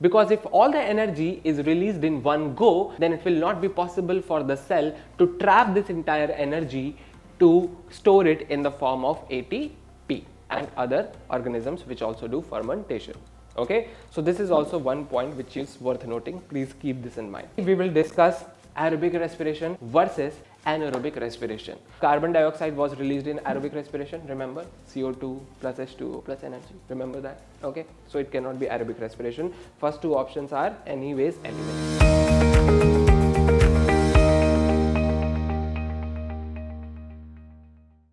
Because if all the energy is released in one go, then it will not be possible for the cell to trap this entire energy to store it in the form of ATP and other organisms which also do fermentation. Okay, so this is also one point which is worth noting. Please keep this in mind. We will discuss aerobic respiration versus anaerobic respiration. Carbon dioxide was released in aerobic respiration, remember? CO2 plus H2O plus energy, remember that? Okay, so it cannot be aerobic respiration. First two options are anyways eliminated.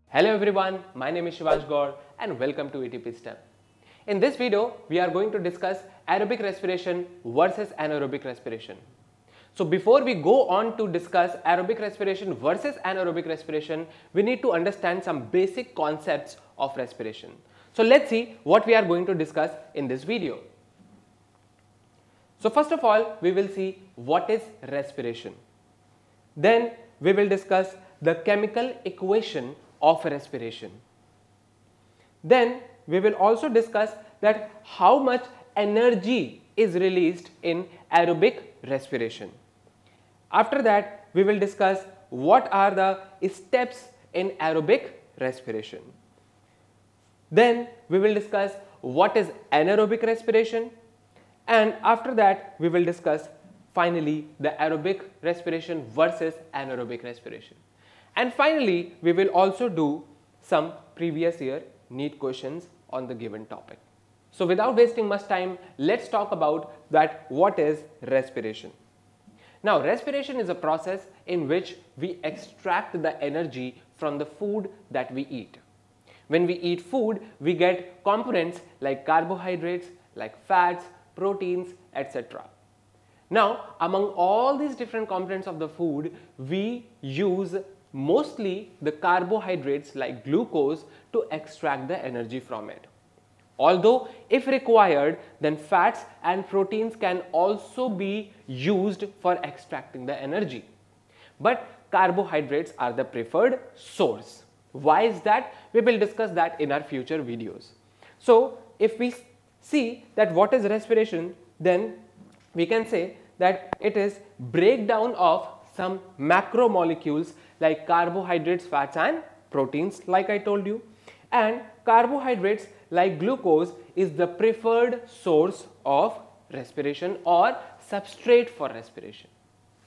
Hello everyone, my name is Shivansh Gaur and welcome to ATP STEM. In this video, we are going to discuss aerobic respiration versus anaerobic respiration. So before we go on to discuss aerobic respiration versus anaerobic respiration, we need to understand some basic concepts of respiration. So let's see what we are going to discuss in this video. So first of all, we will see what is respiration. Then we will discuss the chemical equation of respiration. Then we will also discuss that how much energy is released in aerobic respiration. After that, we will discuss what are the steps in aerobic respiration. Then we will discuss what is anaerobic respiration and after that we will discuss finally the aerobic respiration versus anaerobic respiration. And finally, we will also do some previous year NEET questions on the given topic. So without wasting much time, let's talk about that what is respiration. Now respiration is a process in which we extract the energy from the food that we eat. When we eat food, we get components like carbohydrates, like fats, proteins, etc. Now, among all these different components of the food, we use mostly the carbohydrates like glucose to extract the energy from it. Although if required then fats and proteins can also be used for extracting the energy. But carbohydrates are the preferred source. Why is that? We will discuss that in our future videos. So if we see that what is respiration then we can say that it is breakdown of some macromolecules like carbohydrates, fats and proteins like I told you and carbohydrates like glucose is the preferred source of respiration or substrate for respiration.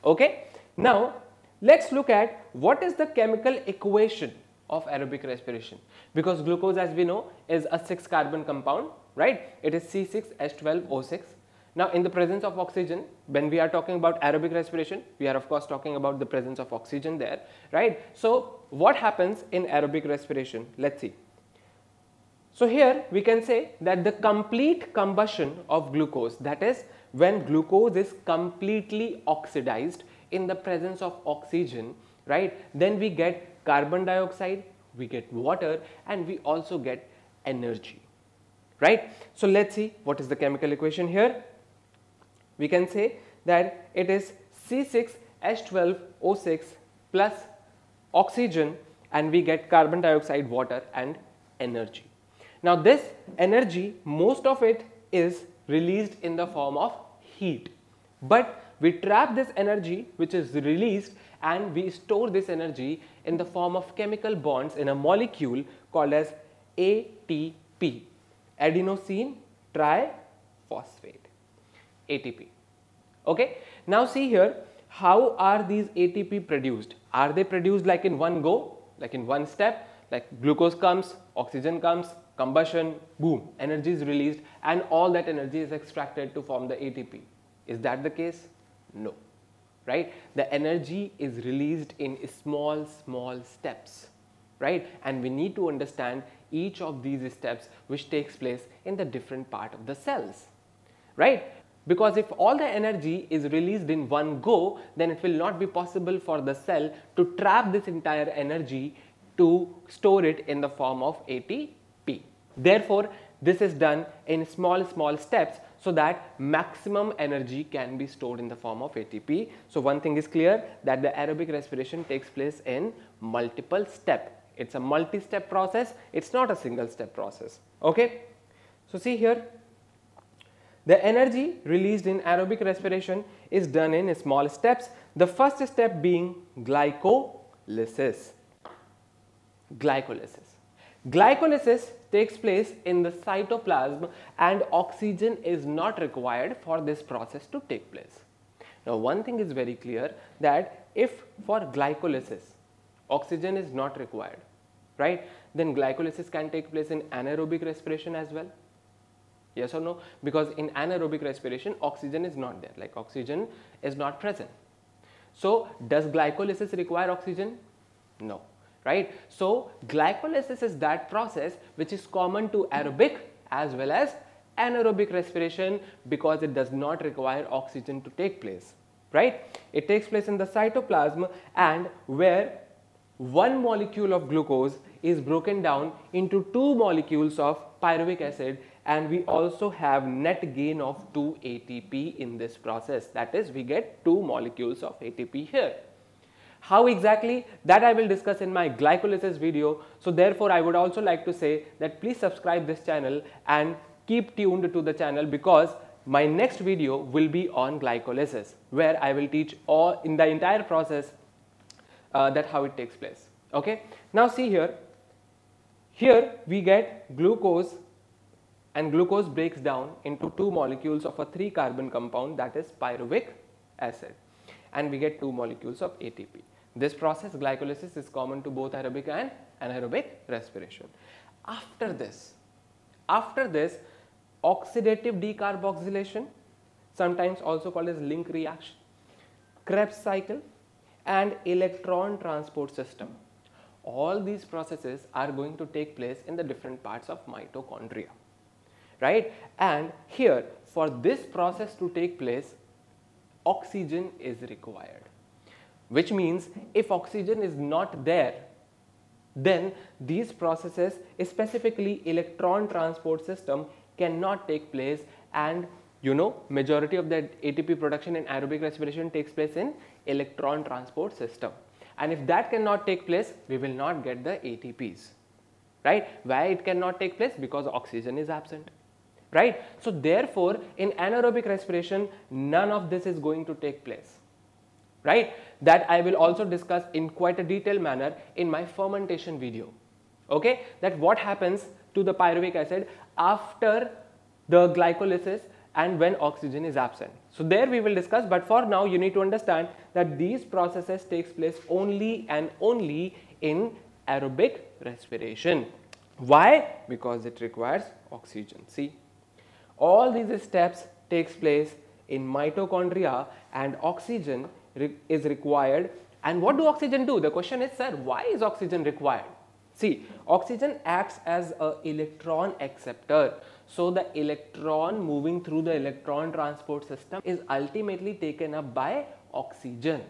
Okay. Now, let us look at what is the chemical equation of aerobic respiration. Because glucose as we know is a 6 carbon compound right? It is C6H12O6 now in the presence of oxygen when we are talking about aerobic respiration we are of course talking about the presence of oxygen there right? So what happens in aerobic respiration? Let's see so here we can say that the complete combustion of glucose that is when glucose is completely oxidized in the presence of oxygen right then we get carbon dioxide we get water and we also get energy right. So let's see what is the chemical equation here we can say that it is C6H12O6 plus oxygen and we get carbon dioxide water and energy. Now this energy most of it is released in the form of heat. But we trap this energy which is released and we store this energy in the form of chemical bonds in a molecule called as ATP adenosine triphosphate. ATP okay? Now see here how are these ATP produced? Are they produced like in one go? Like in one step? Like glucose comes oxygen comes combustion, boom, energy is released and all that energy is extracted to form the ATP. Is that the case? No, right? The energy is released in small, small steps, right? And we need to understand each of these steps which takes place in the different part of the cells, right? Because if all the energy is released in one go, then it will not be possible for the cell to trap this entire energy to store it in the form of ATP Therefore, this is done in small small steps so that maximum energy can be stored in the form of ATP. So, one thing is clear that the aerobic respiration takes place in multiple step. It is a multi-step process, it is not a single step process. Okay? So, see here The energy released in aerobic respiration is done in small steps. The first step being glycolysis. Glycolysis. Glycolysis takes place in the cytoplasm and oxygen is not required for this process to take place. Now one thing is very clear that if for glycolysis oxygen is not required, right, then glycolysis can take place in anaerobic respiration as well. Yes or no? Because in anaerobic respiration oxygen is not there, like oxygen is not present. So does glycolysis require oxygen? No, right? So glycolysis is that process which is common to aerobic as well as anaerobic respiration because it does not require oxygen to take place, right? It takes place in the cytoplasm and where one molecule of glucose is broken down into two molecules of pyruvic acid and we also have net gain of 2 ATP in this process that is we get two molecules of ATP here. How exactly that I will discuss in my glycolysis video. So therefore I would also like to say that please subscribe this channel and keep tuned to the channel because my next video will be on glycolysis where I will teach all in the entire process uh, that how it takes place. Okay. Now see here, here we get glucose and glucose breaks down into two molecules of a three carbon compound that is pyruvic acid and we get two molecules of ATP. This process glycolysis is common to both aerobic and anaerobic respiration. After this, after this oxidative decarboxylation sometimes also called as link reaction, Krebs cycle and electron transport system. All these processes are going to take place in the different parts of mitochondria, right? And here for this process to take place, oxygen is required, which means if oxygen is not there, then these processes, specifically electron transport system cannot take place. And you know majority of that ATP production in aerobic respiration takes place in electron transport system. And if that cannot take place we will not get the ATPs right? Why it cannot take place? Because oxygen is absent. Right? So therefore in anaerobic respiration none of this is going to take place right that I will also discuss in quite a detailed manner in my fermentation video okay that what happens to the pyruvic acid after the glycolysis and when oxygen is absent. So there we will discuss but for now you need to understand that these processes takes place only and only in aerobic respiration. Why? Because it requires oxygen. See, all these steps takes place in mitochondria and oxygen re is required and what do oxygen do? The question is sir why is oxygen required? See, oxygen acts as a electron acceptor. So the electron moving through the electron transport system is ultimately taken up by oxygen.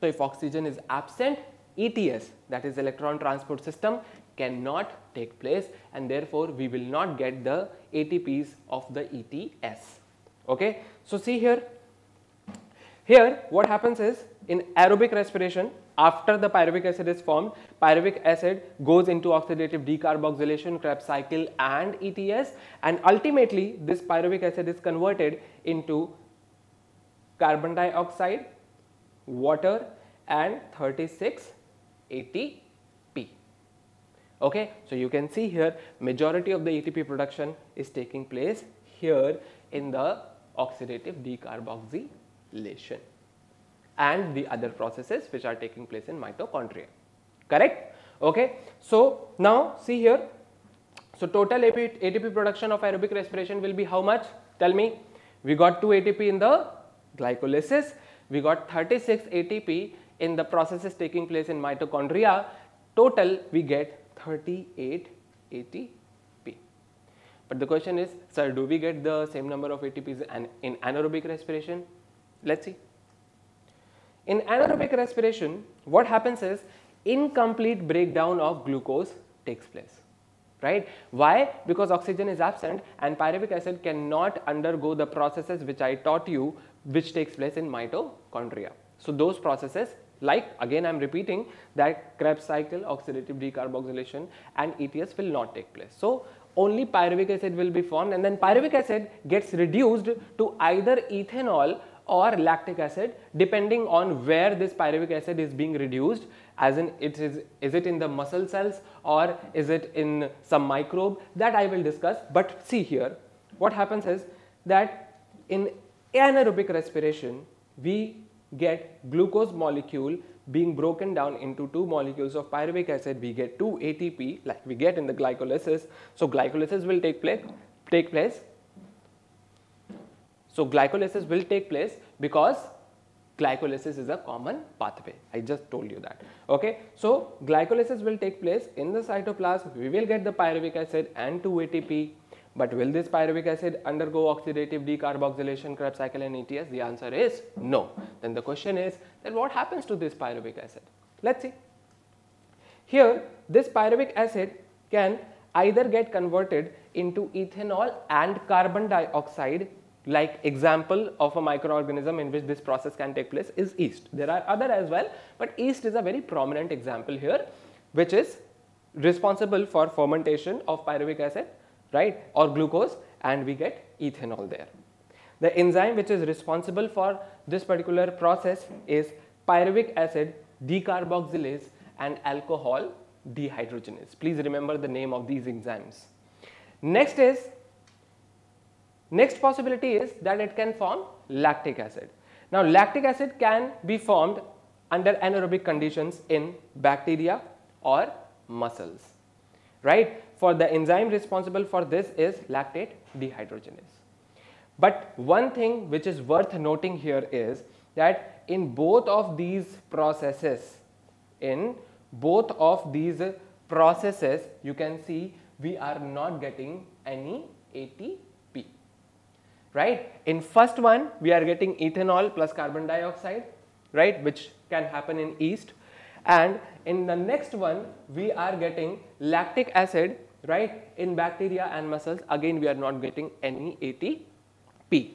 So if oxygen is absent, ETS that is electron transport system cannot take place and therefore we will not get the ATPs of the ETS. Okay. So see here, here what happens is in aerobic respiration after the pyruvic acid is formed, pyruvic acid goes into oxidative decarboxylation, Krebs cycle and ETS and ultimately this pyruvic acid is converted into carbon dioxide, water and 36 ATP. Okay, so you can see here majority of the ATP production is taking place here in the oxidative decarboxylation and the other processes which are taking place in mitochondria. Correct? Okay. So, now see here. So, total ATP production of aerobic respiration will be how much? Tell me. We got 2 ATP in the glycolysis. We got 36 ATP in the processes taking place in mitochondria. Total we get 38 ATP. But the question is, sir, do we get the same number of ATPs in anaerobic respiration? Let's see. In anaerobic respiration, what happens is incomplete breakdown of glucose takes place. Right? Why? Because oxygen is absent and pyruvic acid cannot undergo the processes which I taught you which takes place in mitochondria. So those processes like again I am repeating that Krebs cycle, oxidative decarboxylation and ETS will not take place. So only pyruvic acid will be formed and then pyruvic acid gets reduced to either ethanol or lactic acid depending on where this pyruvic acid is being reduced as in it is is it in the muscle cells or is it in some microbe that I will discuss. But see here what happens is that in anaerobic respiration we get glucose molecule being broken down into two molecules of pyruvic acid. We get 2 ATP like we get in the glycolysis. So glycolysis will take place take place so glycolysis will take place because glycolysis is a common pathway. I just told you that. Okay. So glycolysis will take place in the cytoplasm. We will get the pyruvic acid and 2 ATP. But will this pyruvic acid undergo oxidative decarboxylation, Krebs cycle and ETS? The answer is no. Then the question is then what happens to this pyruvic acid? Let's see. Here this pyruvic acid can either get converted into ethanol and carbon dioxide like example of a microorganism in which this process can take place is yeast. There are other as well, but yeast is a very prominent example here which is responsible for fermentation of pyruvic acid right or glucose and we get ethanol there. The enzyme which is responsible for this particular process is pyruvic acid decarboxylase and alcohol dehydrogenase. Please remember the name of these enzymes. Next is Next possibility is that it can form lactic acid. Now lactic acid can be formed under anaerobic conditions in bacteria or muscles, right. For the enzyme responsible for this is lactate dehydrogenase. But one thing which is worth noting here is that in both of these processes, in both of these processes you can see we are not getting any ATP right. In first one we are getting ethanol plus carbon dioxide right which can happen in yeast and in the next one we are getting lactic acid right in bacteria and muscles again we are not getting any ATP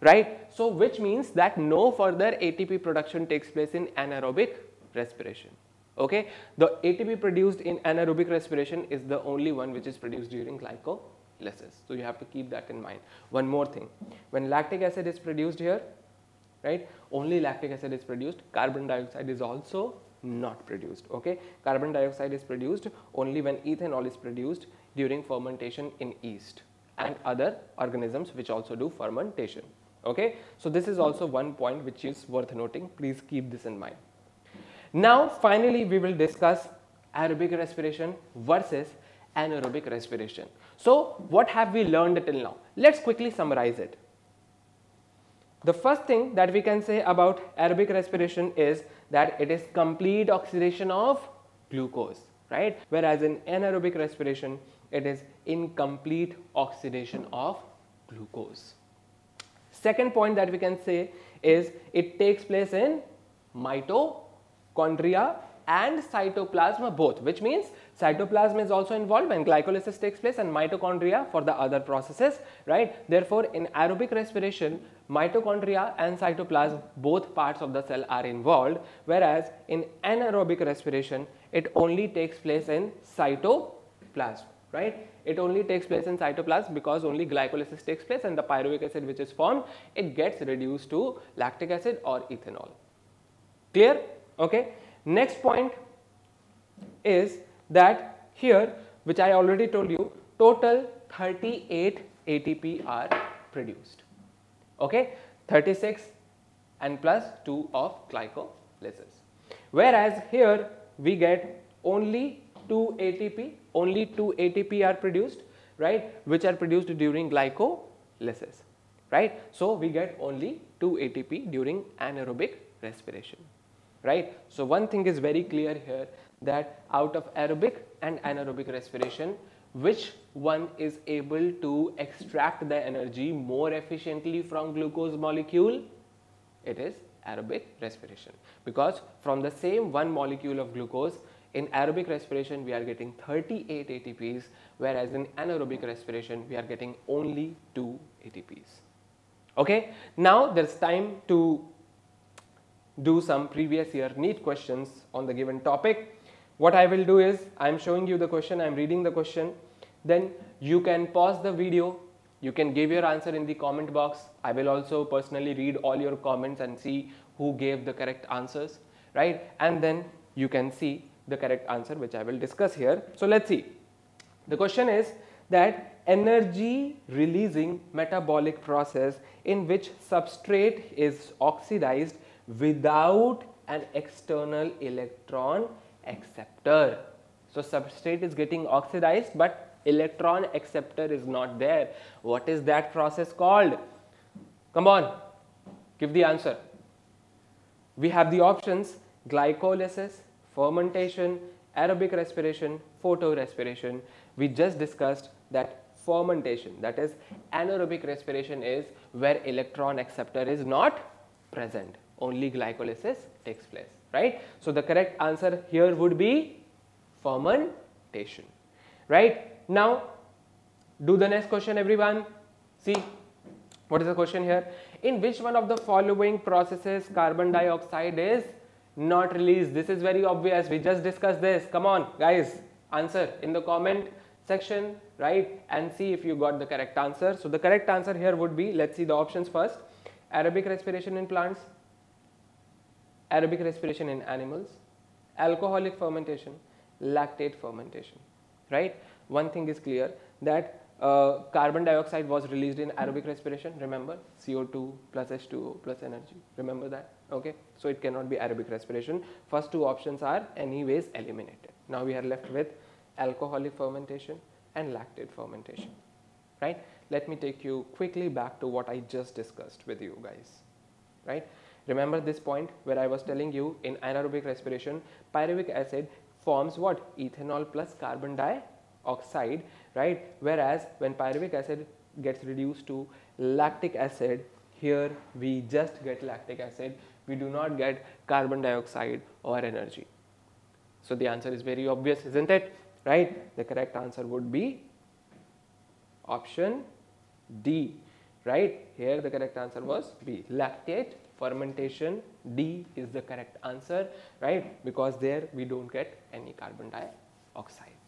right. So which means that no further ATP production takes place in anaerobic respiration okay. The ATP produced in anaerobic respiration is the only one which is produced during so you have to keep that in mind. One more thing, when lactic acid is produced here, right, only lactic acid is produced, carbon dioxide is also not produced, okay. Carbon dioxide is produced only when ethanol is produced during fermentation in yeast and other organisms which also do fermentation, okay. So this is also one point which is worth noting, please keep this in mind. Now finally we will discuss aerobic respiration versus anaerobic respiration. So what have we learned till now? Let's quickly summarize it. The first thing that we can say about aerobic respiration is that it is complete oxidation of glucose, right? Whereas in anaerobic respiration, it is incomplete oxidation of glucose. Second point that we can say is it takes place in mitochondria and cytoplasm both which means cytoplasm is also involved when glycolysis takes place and mitochondria for the other processes right? Therefore in aerobic respiration mitochondria and cytoplasm both parts of the cell are involved whereas in anaerobic respiration it only takes place in cytoplasm right? It only takes place in cytoplasm because only glycolysis takes place and the pyruvic acid which is formed it gets reduced to lactic acid or ethanol. Clear? Okay Next point is that here which I already told you total 38 ATP are produced. Okay? 36 and plus 2 of glycolysis. Whereas here we get only 2 ATP only 2 ATP are produced right which are produced during glycolysis right? So we get only 2 ATP during anaerobic respiration right. So, one thing is very clear here that out of aerobic and anaerobic respiration which one is able to extract the energy more efficiently from glucose molecule it is aerobic respiration because from the same one molecule of glucose in aerobic respiration we are getting 38 ATPs whereas in anaerobic respiration we are getting only 2 ATPs. Okay. Now there is time to do some previous year NEET questions on the given topic. What I will do is I am showing you the question, I am reading the question, then you can pause the video you can give your answer in the comment box. I will also personally read all your comments and see who gave the correct answers, right? And then you can see the correct answer which I will discuss here. So let's see. The question is that energy releasing metabolic process in which substrate is oxidized without an external electron acceptor. So substrate is getting oxidized but electron acceptor is not there. What is that process called? Come on, give the answer. We have the options glycolysis, fermentation, aerobic respiration, photorespiration. We just discussed that fermentation that is anaerobic respiration is where electron acceptor is not present only glycolysis takes place right so the correct answer here would be fermentation right now, do the next question everyone. See, what is the question here? In which one of the following processes carbon dioxide is not released? This is very obvious. We just discussed this. Come on, guys, answer in the comment section, right? And see if you got the correct answer. So the correct answer here would be, let's see the options first. Aerobic respiration in plants, aerobic respiration in animals, alcoholic fermentation, lactate fermentation, right? one thing is clear that uh, carbon dioxide was released in aerobic respiration remember? CO2 plus H2O plus energy remember that? Okay? So it cannot be aerobic respiration. First two options are anyways eliminated. Now we are left with alcoholic fermentation and lactate fermentation right? Let me take you quickly back to what I just discussed with you guys right remember this point where I was telling you in anaerobic respiration pyruvic acid forms what? Ethanol plus carbon dioxide right? Whereas when pyruvic acid gets reduced to lactic acid here we just get lactic acid. We do not get carbon dioxide or energy. So the answer is very obvious isn't it? Right? The correct answer would be option D right? Here the correct answer was B lactate fermentation D is the correct answer right because there we don't get any carbon dioxide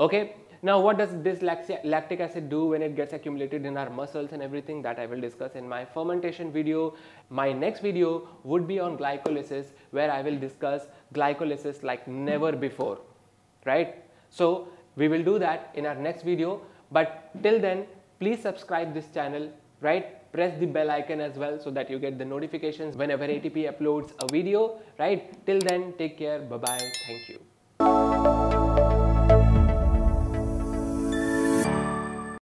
Okay. Now, what does this lactic acid do when it gets accumulated in our muscles and everything that I will discuss in my fermentation video. My next video would be on glycolysis where I will discuss glycolysis like never before, right? So, we will do that in our next video, but till then, please subscribe this channel, right? Press the bell icon as well so that you get the notifications whenever ATP uploads a video, right? Till then, take care, bye-bye, thank you.